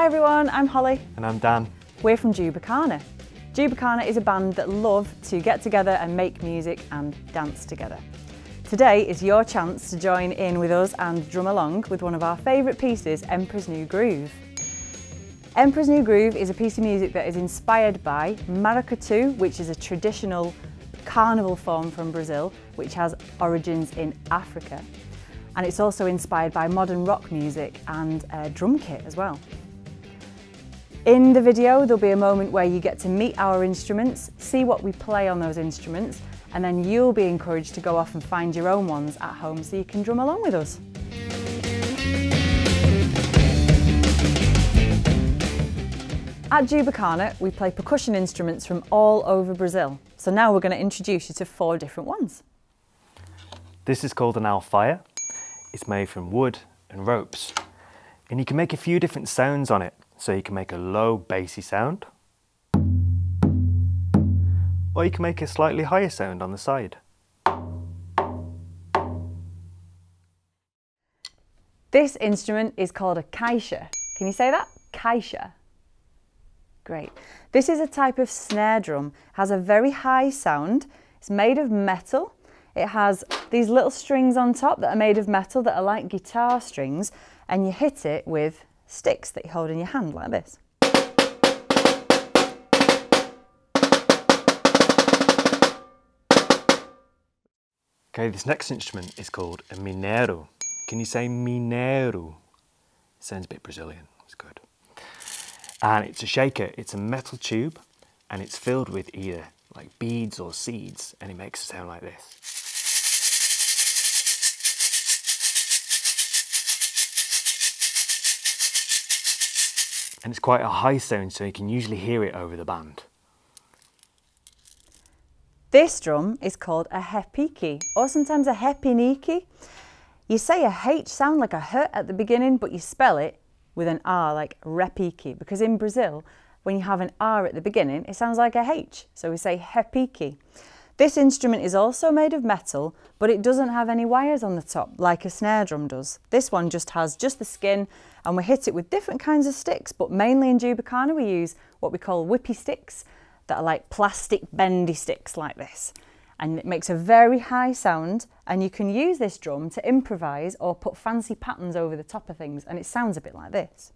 Hi everyone, I'm Holly. And I'm Dan. We're from Jubacana. Jubacana is a band that love to get together and make music and dance together. Today is your chance to join in with us and drum along with one of our favourite pieces, Emperor's New Groove. Emperor's New Groove is a piece of music that is inspired by maracatu, which is a traditional carnival form from Brazil, which has origins in Africa. And it's also inspired by modern rock music and a drum kit as well. In the video, there'll be a moment where you get to meet our instruments, see what we play on those instruments, and then you'll be encouraged to go off and find your own ones at home so you can drum along with us. At Jubacana, we play percussion instruments from all over Brazil. So now we're going to introduce you to four different ones. This is called an alfaia. It's made from wood and ropes. And you can make a few different sounds on it. So you can make a low bassy sound, or you can make a slightly higher sound on the side. This instrument is called a caixa. Can you say that? Caixa. Great. This is a type of snare drum. has a very high sound. It's made of metal. It has these little strings on top that are made of metal that are like guitar strings and you hit it with sticks that you hold in your hand like this. Okay, this next instrument is called a mineiro. Can you say mineiro? It sounds a bit Brazilian, it's good. And it's a shaker, it's a metal tube and it's filled with either like beads or seeds and it makes a sound like this. And it's quite a high sound so you can usually hear it over the band. This drum is called a repiki or sometimes a repiniki. You say a H sound like a H at the beginning but you spell it with an R like repiki because in Brazil when you have an R at the beginning it sounds like a H so we say repiki. This instrument is also made of metal, but it doesn't have any wires on the top like a snare drum does. This one just has just the skin and we hit it with different kinds of sticks, but mainly in Jubacana we use what we call whippy sticks that are like plastic bendy sticks like this. And it makes a very high sound and you can use this drum to improvise or put fancy patterns over the top of things and it sounds a bit like this.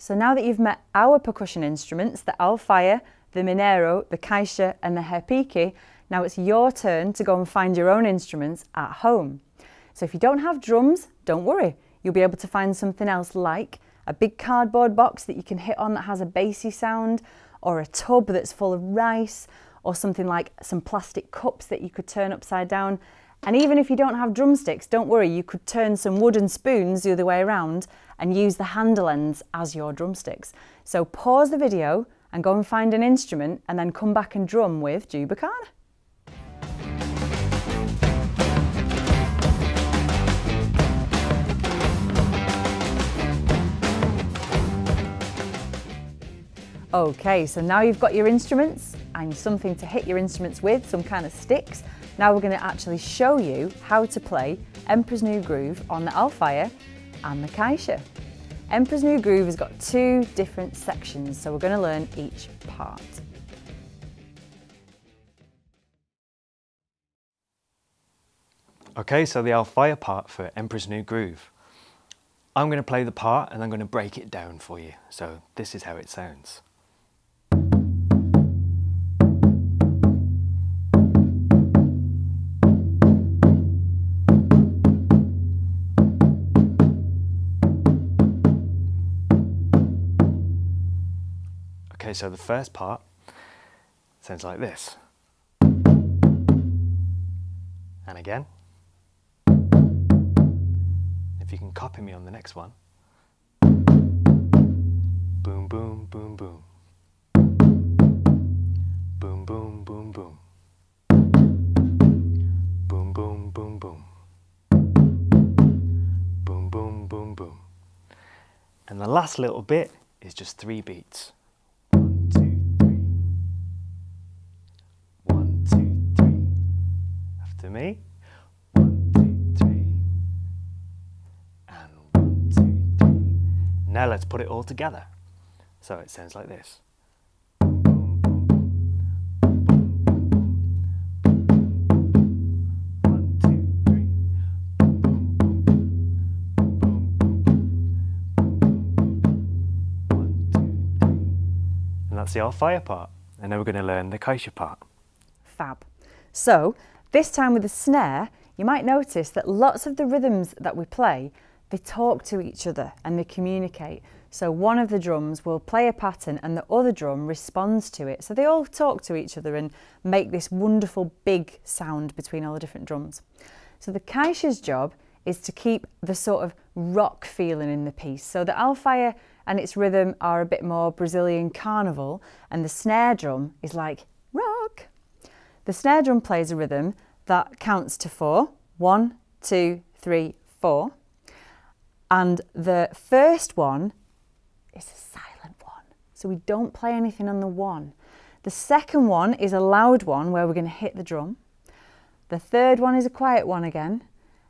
So now that you've met our percussion instruments, the alfaia, the mineiro, the caixa and the repiki, now it's your turn to go and find your own instruments at home. So if you don't have drums, don't worry. You'll be able to find something else like a big cardboard box that you can hit on that has a bassy sound, or a tub that's full of rice, or something like some plastic cups that you could turn upside down. And even if you don't have drumsticks, don't worry, you could turn some wooden spoons the other way around and use the handle ends as your drumsticks. So pause the video and go and find an instrument and then come back and drum with Jubacana. Okay, so now you've got your instruments and something to hit your instruments with, some kind of sticks. Now we're going to actually show you how to play Emperor's New Groove on the Alfaia and the Caixa. Emperor's New Groove has got two different sections, so we're going to learn each part. Okay, so the Alfaia part for Emperor's New Groove. I'm going to play the part and I'm going to break it down for you. So this is how it sounds. Okay, so the first part sounds like this. And again. If you can copy me on the next one. Boom, boom, boom, boom. Boom, boom, boom, boom. Boom, boom, boom, boom. Boom, boom, boom, boom. And the last little bit is just three beats. for me. One, two, three, and one, two, three. Now let's put it all together. So it sounds like this. that's the alfaia part. And now we're going to learn the caixa part. Fab. So this time with the snare, you might notice that lots of the rhythms that we play, they talk to each other and they communicate. So one of the drums will play a pattern and the other drum responds to it. So they all talk to each other and make this wonderful big sound between all the different drums. So the Caixa's job is to keep the sort of rock feeling in the piece. So the Alfaia and its rhythm are a bit more Brazilian carnival and the snare drum is like rock. The snare drum plays a rhythm that counts to four. One, two, three, four. And the first one is a silent one. So we don't play anything on the one. The second one is a loud one where we're going to hit the drum. The third one is a quiet one again.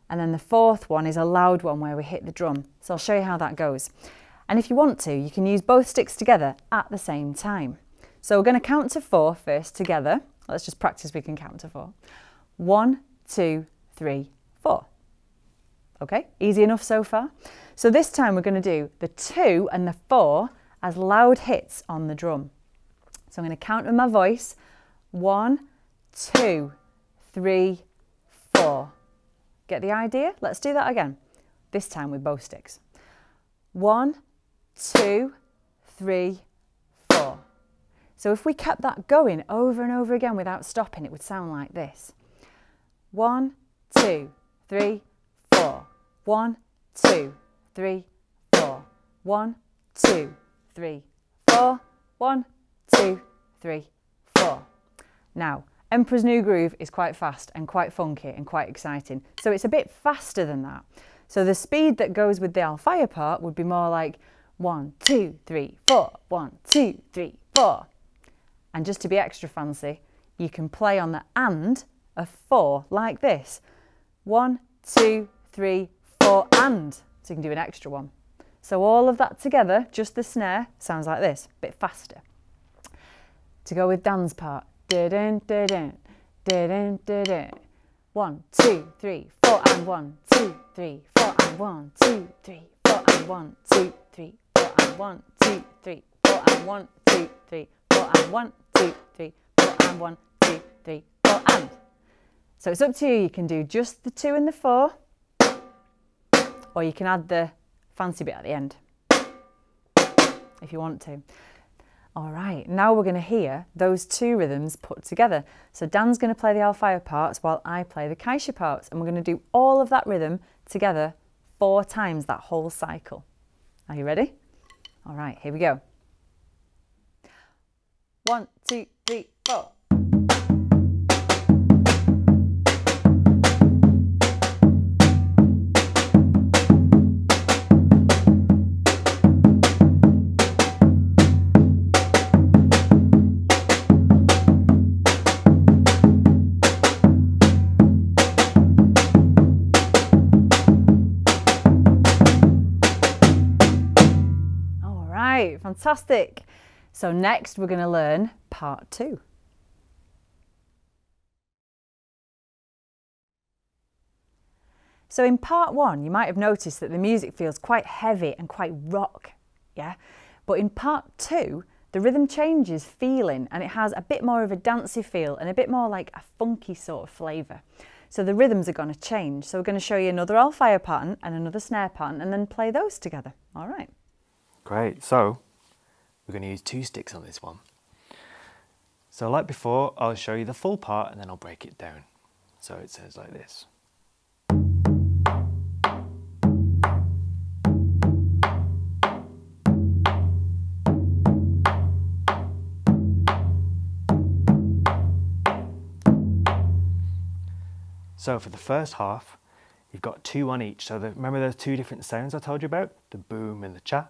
And then the fourth one is a loud one where we hit the drum. So I'll show you how that goes. And if you want to, you can use both sticks together at the same time. So we're going to count to four first together. Let's just practice we can count to four. One, two, three, four. Okay, easy enough so far. So this time we're going to do the two and the four as loud hits on the drum. So I'm going to count with my voice. One, two, three, four. Get the idea? Let's do that again. This time with both sticks. One, two, three. So if we kept that going over and over again without stopping, it would sound like this. One, two, three, four. One, two, three, four. One, two, three, four. One, two, three, four. Now, Emperor's New Groove is quite fast and quite funky and quite exciting. So it's a bit faster than that. So the speed that goes with the Alfaia part would be more like one, two, three, four, one, two, three, four. And just to be extra fancy, you can play on the and of four like this. One, two, three, four, and. So you can do an extra one. So all of that together, just the snare, sounds like this, a bit faster. To go with Dan's part. Dun, dun. One, two, three, four, and one, two, three, four, and one, two, three, four, and one, two, three, four, and one, two, three, four, and one, two, three, four, and one, two, three, four, and one, two, three, four, and. So it's up to you. You can do just the two and the four, or you can add the fancy bit at the end if you want to. All right, now we're going to hear those two rhythms put together. So Dan's going to play the Alfaia parts while I play the Caixa parts, and we're going to do all of that rhythm together four times that whole cycle. Are you ready? All right, here we go. One, two, three, four. All right, fantastic. So next we're going to learn part two. So in part one, you might have noticed that the music feels quite heavy and quite rock, yeah? But in part two, the rhythm changes feeling and it has a bit more of a dancey feel and a bit more like a funky sort of flavour. So the rhythms are going to change. So we're going to show you another Alfaia pattern and another snare pattern and then play those together. All right. Great, so we're going to use two sticks on this one. So like before, I'll show you the full part and then I'll break it down. So it sounds like this. So for the first half, you've got two on each. So the, remember those two different sounds I told you about? The boom and the cha?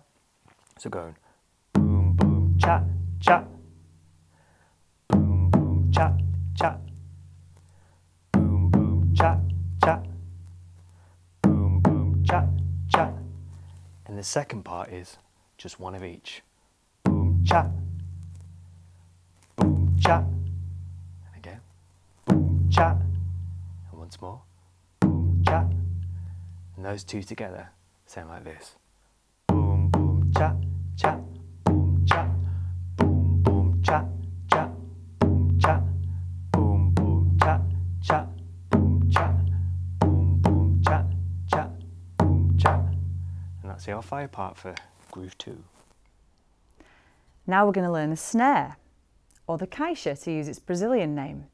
So going cha, cha. Boom, boom, cha, cha. Boom, boom, cha, cha. Boom, boom, cha, cha. And the second part is just one of each. Boom cha, boom cha, and again, boom cha, and once more, boom cha, and those two together sound like this. Boom boom cha cha, boom cha, that's the alfaia part for groove two. Now we're going to learn the snare, or the caixa to use its Brazilian name.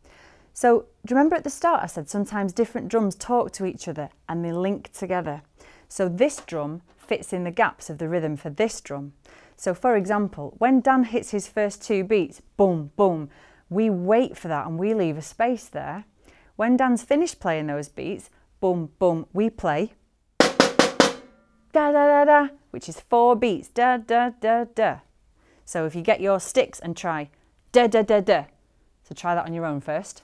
So, do you remember at the start I said sometimes different drums talk to each other and they link together? So this drum fits in the gaps of the rhythm for this drum. So for example, when Dan hits his first two beats, boom, boom, we wait for that and we leave a space there. When Dan's finished playing those beats, boom, boom, we play da da da da, which is four beats, da da da da. So if you get your sticks and try da da da da, so try that on your own first.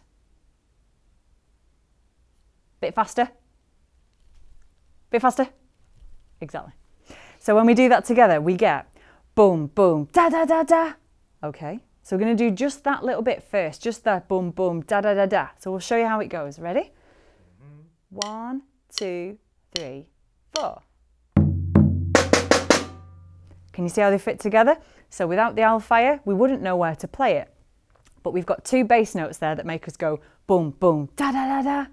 Bit faster. Bit faster. Exactly. So when we do that together, we get boom, boom, da da da da. Okay. So we're going to do just that little bit first, just that boom, boom, da da da da. So we'll show you how it goes. Ready? One, two, three, four. Can you see how they fit together? So without the alfaia, we wouldn't know where to play it. But we've got two bass notes there that make us go boom, boom, da da da da.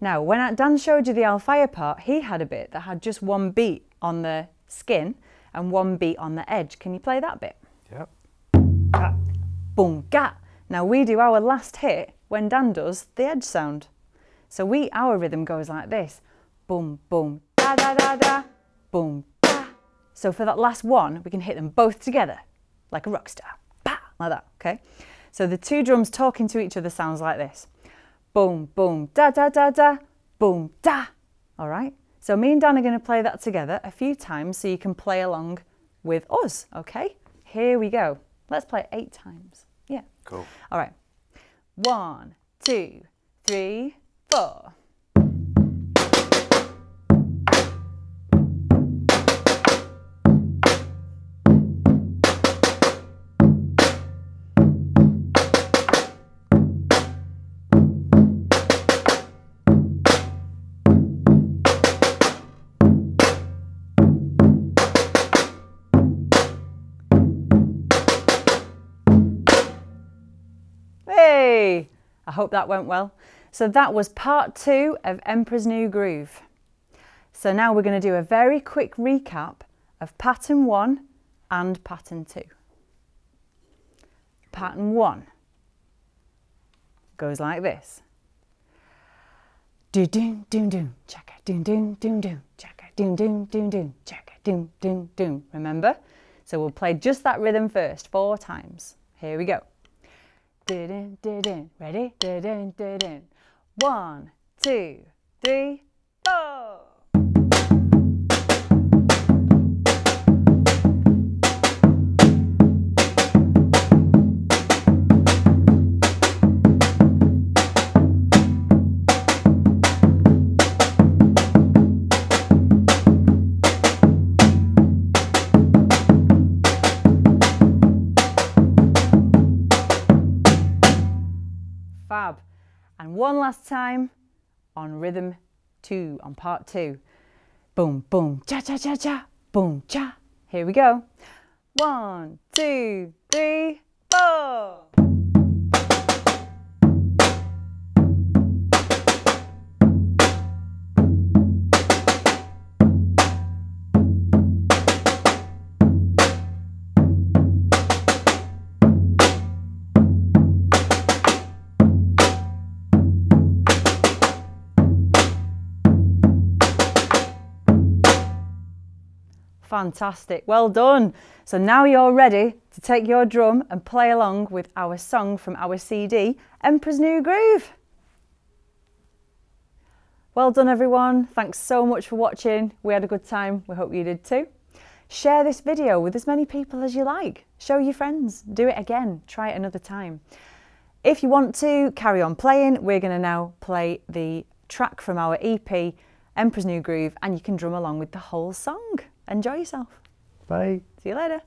Now, when Dan showed you the alfaia part, he had a bit that had just one beat on the skin and one beat on the edge. Can you play that bit? Yep. Boom, gat. Now we do our last hit when Dan does the edge sound. So we, our rhythm goes like this. Boom, boom, da da da da, boom. So for that last one, we can hit them both together, like a rock star. Bah, like that, okay? So the two drums talking to each other sounds like this. Boom, boom, da da da da, boom, da. All right? So me and Dan are going to play that together a few times so you can play along with us, okay? Here we go. Let's play it eight times. Yeah. Cool. All right. One, two, three, four. I hope that went well. So that was part two of Emperor's New Groove. So now we're going to do a very quick recap of pattern one and pattern two. Pattern one goes like this. Do doom doom doom chaka doom doom doom doom chaka doom doom doom doom chaka doom doom doom. Remember? So we'll play just that rhythm first, four times. Here we go. Dun, dun. Ready? Dun, dun. One, two, three, last time on rhythm two, on part two. Boom, boom, cha, cha, cha, cha, boom, cha. Here we go. One, two, three, four. Fantastic, well done. So now you're ready to take your drum and play along with our song from our CD, Emperor's New Groove. Well done everyone, thanks so much for watching. We had a good time, we hope you did too. Share this video with as many people as you like. Show your friends, do it again, try it another time. If you want to carry on playing, we're going to now play the track from our EP, Emperor's New Groove, and you can drum along with the whole song. Enjoy yourself. Bye. See you later.